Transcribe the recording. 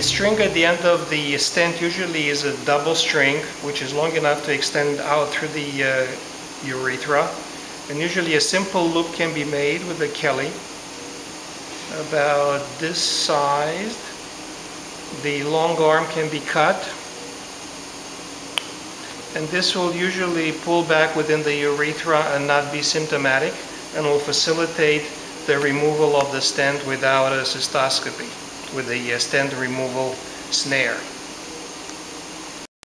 string at the end of the stent usually is a double string, which is long enough to extend out through the uh, urethra. And usually a simple loop can be made with a Kelly, about this size. The long arm can be cut. And this will usually pull back within the urethra and not be symptomatic and will facilitate the removal of the stent without a cystoscopy with the uh, stent removal snare.